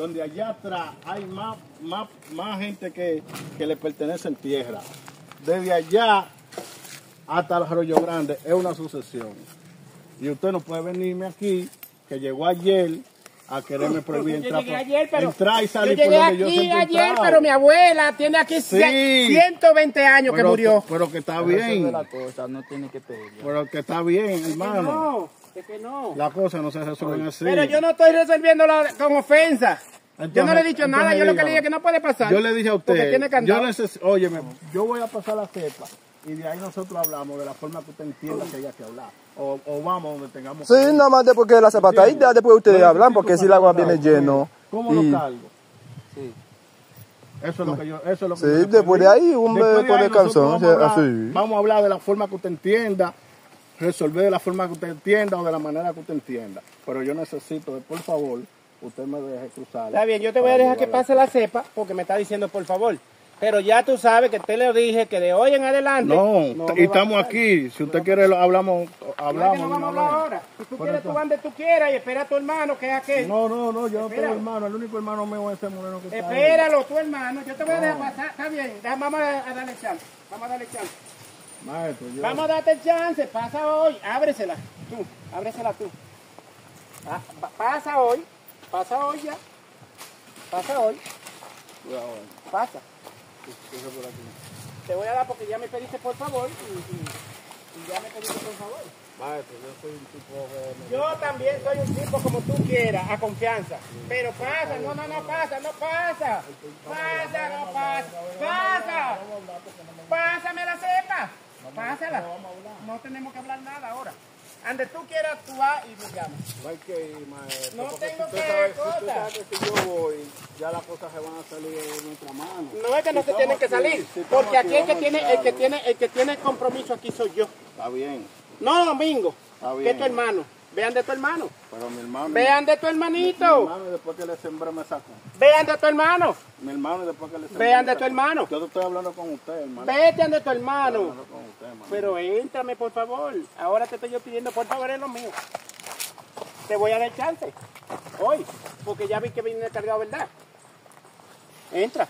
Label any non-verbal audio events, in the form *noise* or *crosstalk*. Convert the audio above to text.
donde allá atrás hay más, más, más gente que, que le pertenece en tierra. Desde allá hasta el Arroyo Grande es una sucesión. Y usted no puede venirme aquí, que llegó ayer, a quererme *laughs* prohibir Yo entrar, llegué por- ayer, pero entrar y yo salir por llegué donde yo aquí siempre he ayer, entrado. pero mi abuela tiene aquí Sí. 120 años que murió. Pero que está Pero es bien. la cosa, no tiene que pedir. Pero que está bien, Es que hermano. no, es que no. Las cosas no se resuelven así. Pero yo no estoy resolviéndolo con ofensa. Yo no le he dicho nada, yo lo que le dije es que no puede pasar. Yo le dije a Porque usted, tiene yo candado. neces óyeme, yo voy a pasar la cepa y de ahí nosotros hablamos de la forma que usted entienda que haya que hablar. O, o vamos donde tengamos Sí, nada más después que la zapatadita, después ustedes Yo hablan, porque si el agua viene lleno. ¿Cómo y- lo cargo? Sí. Eso es lo que yo, eso es lo que Sí, yo después de ahí uno Después de puede ahí calzón, vamos a hablar- así. Vamos a hablar de la forma que usted entienda, resolver de la forma que usted entienda o de la manera que usted entienda. Pero yo necesito, por favor, usted me deje cruzar. Está bien, yo te voy a dejar que pase la cepa porque me está diciendo por favor. Pero ya tú sabes que te lo dije que de hoy en adelante. No, me y estamos aquí. Si usted quiere, lo hablamos. No hablamos no vamos a hablar ahora. Si tú quieres, tú donde tú quieras y espera a tu hermano, que es aquel. No, no, no, yo no tengo hermano. El único hermano mío es ese moreno que está. Espéralo, tu hermano. Yo te voy a dejar pasar. Está bien, vamos a, darle chance. Vamos a darle chance. Maestro, yo. Vamos a darte el chance. Pasa hoy. Ábresela. Tú, ábresela tú. Ah, pa- pasa hoy. Pasa hoy ya. Pasa hoy. Pasa. Te voy a dar porque ya me pediste por favor y, y- y ya me pediste por favor. Maestro, yo soy un tipo me- Yo también soy un tipo como tú quieras, a confianza. Pero pasa, no, no, no pasa, no pasa. Pasa, no pasa. Pasa. Pásame la cepa. Pásala. No tenemos que hablar nada ahora. Ande tú quieras, tú vas y me llamas. No hay que ir, maestro. No tengo si que sabe- si cosa. que yo voy, ya las cosas se van a salir de nuestra mano. No es que no se tienen que aquí, salir, porque aquí el que tiene, el que tiene, el que tiene compromiso aquí soy yo. Está bien, No, Domingo, Está que bien. es tu hermano. Vean de tu hermano. pero mi hermano. Vean de tu Mi hermanito. hermano después que le sembré me sacó. Vean de tu hermano. Mi hermano después que le sembré. Vean de tu hermano. Yo estoy hablando con usted, hermano. Vete de tu Estoy hermano. hablando con usted, hermano. Pero éntrame, por favor. Ahora te estoy yo pidiendo, por favor, es lo mío. Te voy a dar chance. Hoy. Porque ya vi que viene cargado, ¿verdad? Entra.